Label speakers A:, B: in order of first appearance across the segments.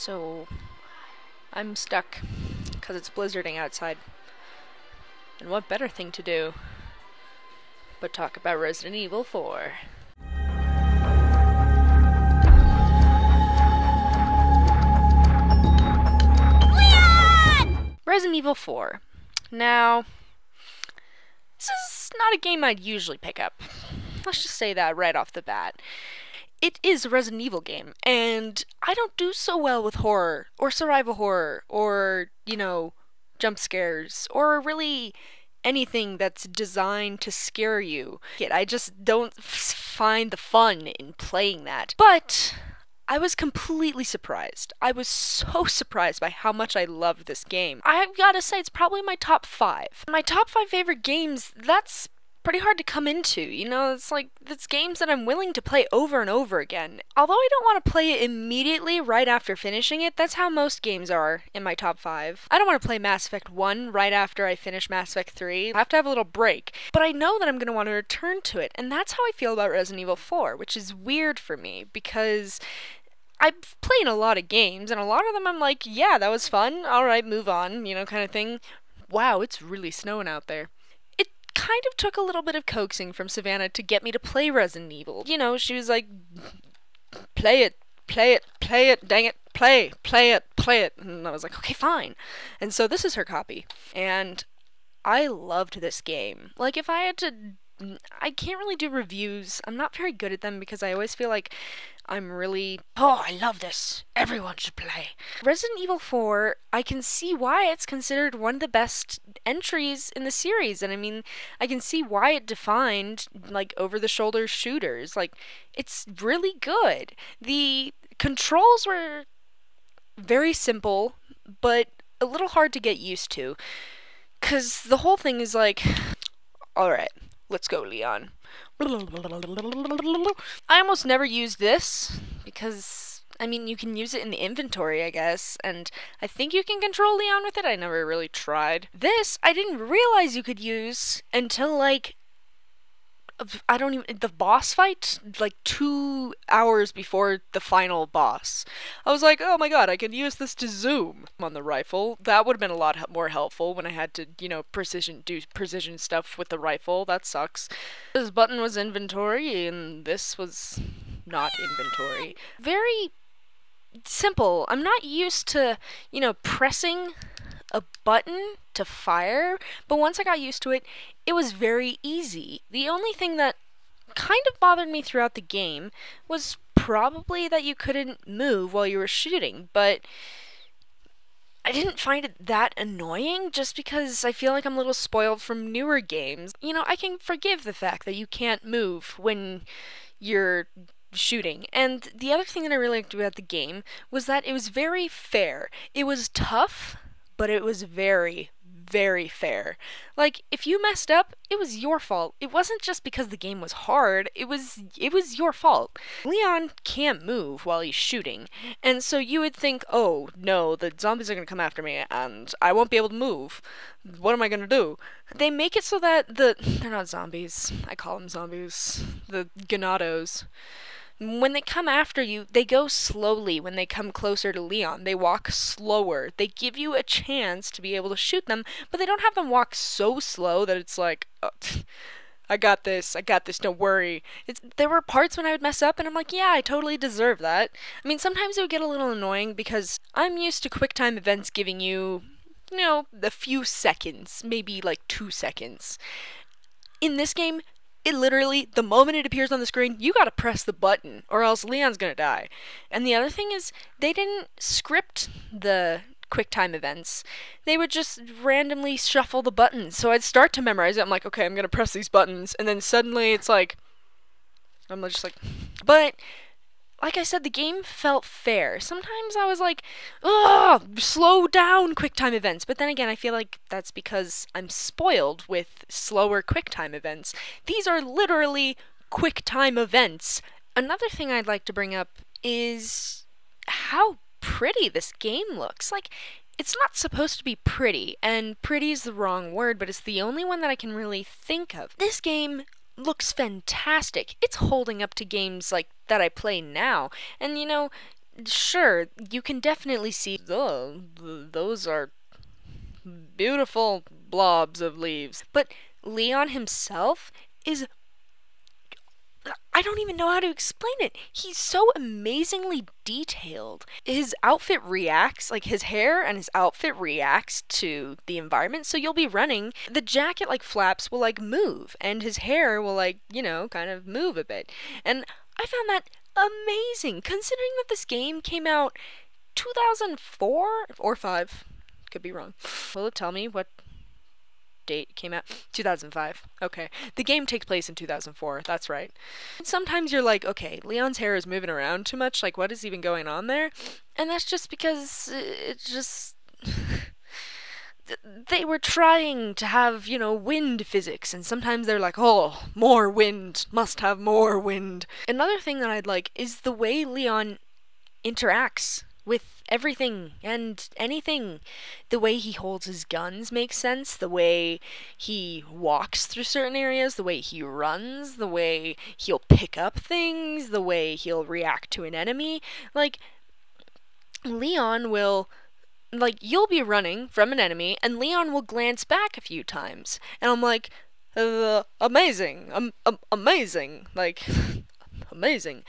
A: So, I'm stuck because it's blizzarding outside. And what better thing to do but talk about Resident Evil 4? Resident Evil 4. Now, this is not a game I'd usually pick up. Let's just say that right off the bat. It is a Resident Evil game, and I don't do so well with horror, or survival horror, or, you know, jump scares, or really anything that's designed to scare you. I just don't find the fun in playing that. But I was completely surprised. I was so surprised by how much I loved this game. I've got to say, it's probably my top five. My top five favorite games, that's pretty hard to come into. You know, it's like, it's games that I'm willing to play over and over again. Although I don't want to play it immediately right after finishing it, that's how most games are in my top five. I don't want to play Mass Effect 1 right after I finish Mass Effect 3. I have to have a little break. But I know that I'm going to want to return to it, and that's how I feel about Resident Evil 4, which is weird for me because I've played a lot of games, and a lot of them I'm like, yeah, that was fun. All right, move on, you know, kind of thing. Wow, it's really snowing out there. Kind of took a little bit of coaxing from Savannah to get me to play Resident Evil. You know, she was like, play it, play it, play it, dang it, play, play it, play it. And I was like, okay, fine. And so this is her copy. And I loved this game. Like, if I had to I can't really do reviews. I'm not very good at them because I always feel like I'm really, oh, I love this. Everyone should play. Resident Evil 4, I can see why it's considered one of the best entries in the series. And I mean, I can see why it defined, like, over the shoulder shooters. Like, it's really good. The controls were very simple, but a little hard to get used to. Because the whole thing is like, alright, let's go, Leon. I almost never use this because I mean you can use it in the inventory, I guess, and I think you can control Leon with it. I never really tried. This I didn't realize you could use until like I don't even the boss fight like 2 hours before the final boss. I was like, "Oh my god, I can use this to zoom on the rifle." That would have been a lot more helpful when I had to, you know, precision do precision stuff with the rifle. That sucks. This button was inventory and this was not inventory. Very simple. I'm not used to, you know, pressing a button to fire, but once I got used to it, it was very easy. The only thing that kind of bothered me throughout the game was probably that you couldn't move while you were shooting, but I didn't find it that annoying just because I feel like I'm a little spoiled from newer games. You know, I can forgive the fact that you can't move when you're shooting. And the other thing that I really liked about the game was that it was very fair. It was tough, but it was very, very fair. Like if you messed up, it was your fault. It wasn't just because the game was hard. It was it was your fault. Leon can't move while he's shooting. And so you would think, "Oh, no, the zombies are going to come after me and I won't be able to move. What am I going to do?" They make it so that the they're not zombies. I call them zombies. The ganados when they come after you, they go slowly when they come closer to Leon. They walk slower. They give you a chance to be able to shoot them, but they don't have them walk so slow that it's like, oh, I got this, I got this, don't worry. It's, there were parts when I would mess up and I'm like, yeah, I totally deserve that. I mean, sometimes it would get a little annoying because I'm used to QuickTime events giving you, you know, a few seconds, maybe like two seconds. In this game, it literally, the moment it appears on the screen, you gotta press the button, or else Leon's gonna die. And the other thing is, they didn't script the QuickTime events. They would just randomly shuffle the buttons. So I'd start to memorize it. I'm like, okay, I'm gonna press these buttons, and then suddenly it's like, I'm just like, but like I said, the game felt fair. Sometimes I was like, ugh, slow down QuickTime events. But then again, I feel like that's because I'm spoiled with slower QuickTime events. These are literally QuickTime events. Another thing I'd like to bring up is how pretty this game looks. Like, it's not supposed to be pretty, and pretty is the wrong word, but it's the only one that I can really think of. This game looks fantastic. It's holding up to games like that I play now. And you know, sure, you can definitely see oh, those are beautiful blobs of leaves. But Leon himself is I don't even know how to explain it. He's so amazingly detailed. His outfit reacts, like his hair and his outfit reacts to the environment. So you'll be running, the jacket like flaps will like move, and his hair will like, you know, kind of move a bit. And I found that amazing, considering that this game came out 2004 or 5. Could be wrong. Will it tell me what date came out? 2005. Okay. The game takes place in 2004. That's right. Sometimes you're like, okay, Leon's hair is moving around too much. Like, what is even going on there? And that's just because it's just. They were trying to have, you know, wind physics, and sometimes they're like, oh, more wind, must have more wind. Another thing that I'd like is the way Leon interacts with everything and anything. The way he holds his guns makes sense. The way he walks through certain areas, the way he runs, the way he'll pick up things, the way he'll react to an enemy. Like, Leon will. Like, you'll be running from an enemy, and Leon will glance back a few times. And I'm like, uh, amazing. Um, um, amazing. Like, amazing.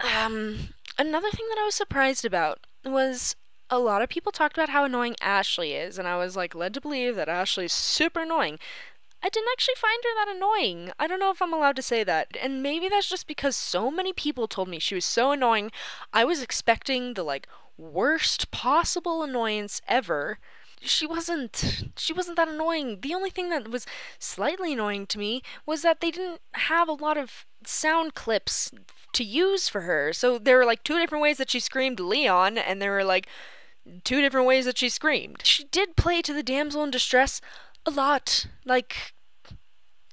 A: Um, another thing that I was surprised about was a lot of people talked about how annoying Ashley is, and I was like led to believe that Ashley's super annoying. I didn't actually find her that annoying. I don't know if I'm allowed to say that. And maybe that's just because so many people told me she was so annoying. I was expecting the like worst possible annoyance ever. She wasn't she wasn't that annoying. The only thing that was slightly annoying to me was that they didn't have a lot of sound clips to use for her. So there were like two different ways that she screamed Leon, and there were like two different ways that she screamed. She did play to the damsel in distress a lot. Like,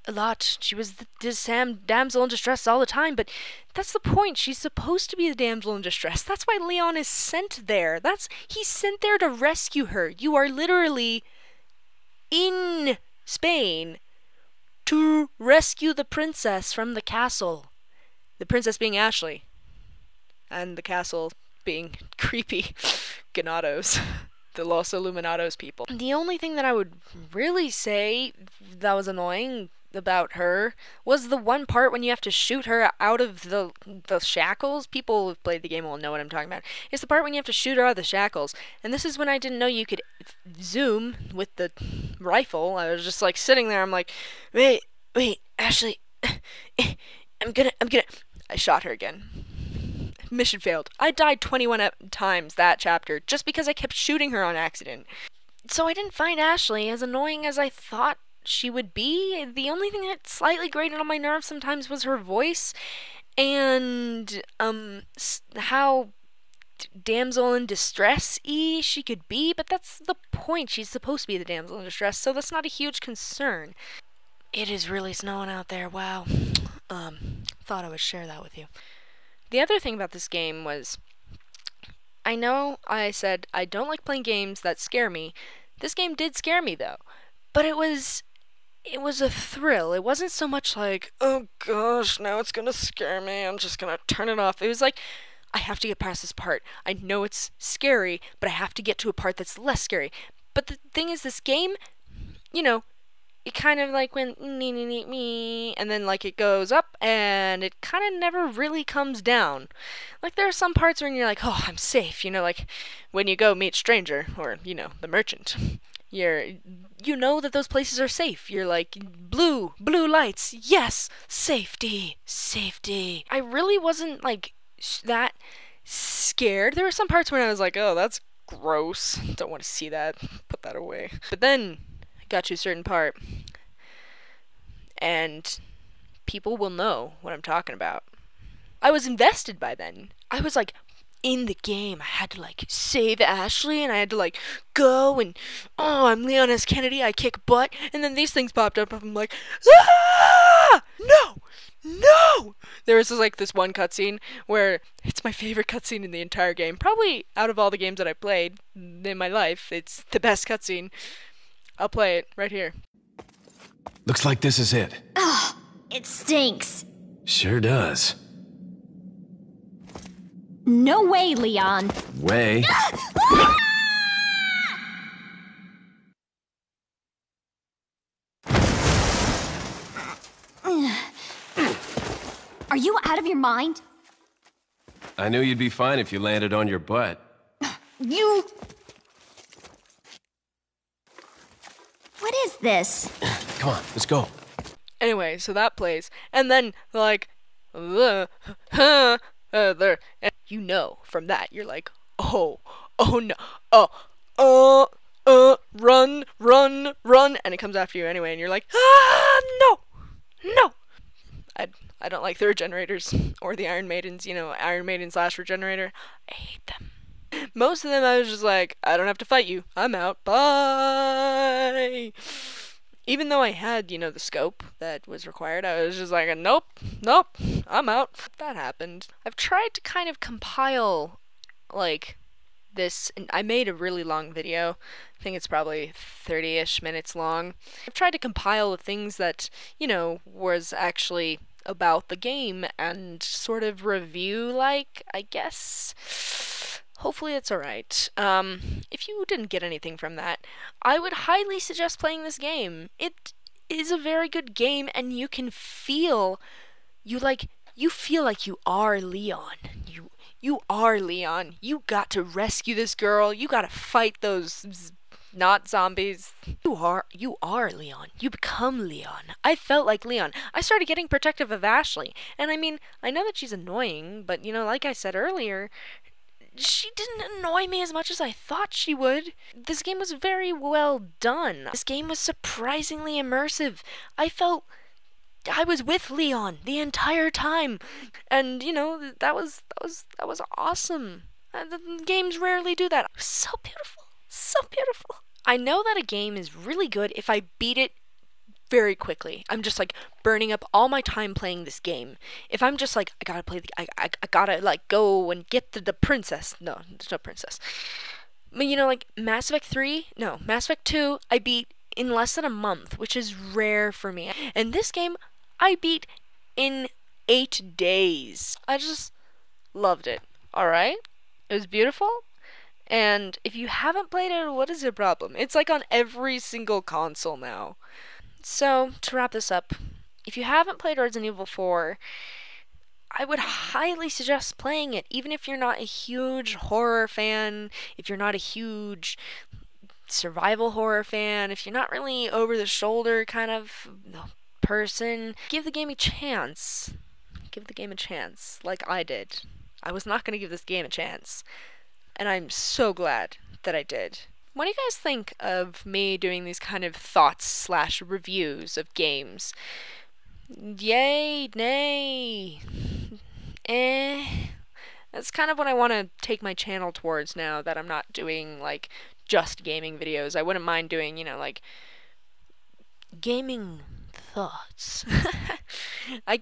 A: a lot. She was the, damsel in distress all the time, but that's the point. She's supposed to be the damsel in distress. That's why Leon is sent there. That's he's sent there to rescue her. You are literally in Spain to rescue the princess from the castle. The princess being Ashley. And the castle being creepy Ganados. The Los Illuminados people. The only thing that I would really say that was annoying about her was the one part when you have to shoot her out of the the shackles. People who've played the game will know what I'm talking about. It's the part when you have to shoot her out of the shackles. And this is when I didn't know you could zoom with the rifle. I was just like sitting there. I'm like, wait, wait, Ashley, I'm gonna, I'm gonna. I shot her again. Mission failed. I died 21 times that chapter just because I kept shooting her on accident. So I didn't find Ashley as annoying as I thought she would be. The only thing that slightly grated on my nerves sometimes was her voice and um how damsel in distress y she could be, but that's the point. She's supposed to be the damsel in distress, so that's not a huge concern. It is really snowing out there. Wow. Um, thought I would share that with you. The other thing about this game was I know I said I don't like playing games that scare me. This game did scare me though. But it was it was a thrill. It wasn't so much like, oh gosh, now it's gonna scare me. I'm just gonna turn it off. It was like, I have to get past this part. I know it's scary, but I have to get to a part that's less scary. But the thing is, this game, you know, it kind of like went me me me me and then like it goes up and it kind of never really comes down. Like there are some parts where you're like oh i'm safe you know like when you go meet stranger or you know the merchant you're you know that those places are safe. You're like blue blue lights yes safety safety. I really wasn't like that scared. There were some parts where i was like oh that's gross. Don't want to see that. Put that away. But then got to a certain part, and people will know what I'm talking about. I was invested by then. I was like in the game. I had to like save Ashley and I had to like go and oh, I'm Leon S. Kennedy. I kick butt. And then these things popped up. And I'm like, ah! No! No! There was like this one cutscene where it's my favorite cutscene in the entire game. Probably out of all the games that I played in my life, it's the best cutscene I'll play it right here.
B: Looks like this is it.
C: Ugh, it stinks.
B: Sure does.
C: No way, Leon.
B: Way? Ah!
C: Are you out of your mind?
B: I knew you'd be fine if you landed on your butt.
C: You. What is this?
B: Come on, let's go.
A: Anyway, so that plays, and then like, uh, huh, uh, there, and you know from that you're like, oh, oh no, oh, uh, uh, run, run, run, and it comes after you anyway, and you're like, ah, no, no. I I don't like the regenerators or the Iron Maidens. You know, Iron Maiden slash regenerator. I hate them. Most of them, I was just like, I don't have to fight you. I'm out. Bye even though I had, you know, the scope that was required, I was just like, nope, nope, I'm out. That happened. I've tried to kind of compile, like, this. And I made a really long video. I think it's probably 30 ish minutes long. I've tried to compile the things that, you know, was actually about the game and sort of review, like, I guess hopefully it's alright. Um, if you didn't get anything from that, I would highly suggest playing this game. It is a very good game, and you can feel, you like, you feel like you are Leon. You, you are Leon. You got to rescue this girl. You got to fight those not zombies. You are you are Leon. You become Leon. I felt like Leon. I started getting protective of Ashley. And I mean, I know that she's annoying, but you know, like I said earlier, she didn't annoy me as much as I thought she would. This game was very well done. This game was surprisingly immersive. I felt I was with Leon the entire time, and you know that was that was that was awesome. Uh, the games rarely do that. So beautiful, so beautiful. I know that a game is really good if I beat it very quickly. I'm just like burning up all my time playing this game. If I'm just like, I gotta play the, I, I, I gotta like go and get the, the princess. No, there's no princess. But you know, like Mass Effect 3, no, Mass Effect 2, I beat in less than a month, which is rare for me. And this game, I beat in eight days. I just loved it. Alright? It was beautiful. And if you haven't played it, what is your problem? It's like on every single console now. So, to wrap this up, if you haven't played Resident Evil 4, I would highly suggest playing it, even if you're not a huge horror fan, if you're not a huge survival horror fan, if you're not really over the shoulder kind of person, give the game a chance. Give the game a chance, like I did. I was not going to give this game a chance, and I'm so glad that I did. What do you guys think of me doing these kind of thoughts slash reviews of games? Yay, nay, eh. That's kind of what I want to take my channel towards now that I'm not doing like just gaming videos. I wouldn't mind doing, you know, like gaming thoughts. I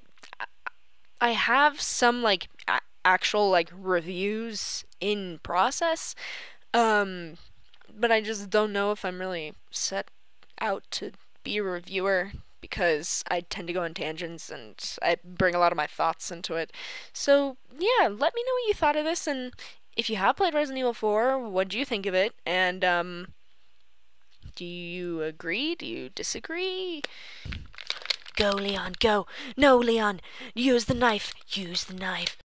A: I have some like actual like reviews in process. Um but I just don't know if I'm really set out to be a reviewer because I tend to go on tangents and I bring a lot of my thoughts into it. So, yeah, let me know what you thought of this and if you have played Resident Evil 4, what do you think of it? And um do you agree? Do you disagree? Go, Leon, go. No, Leon. Use the knife. Use the knife.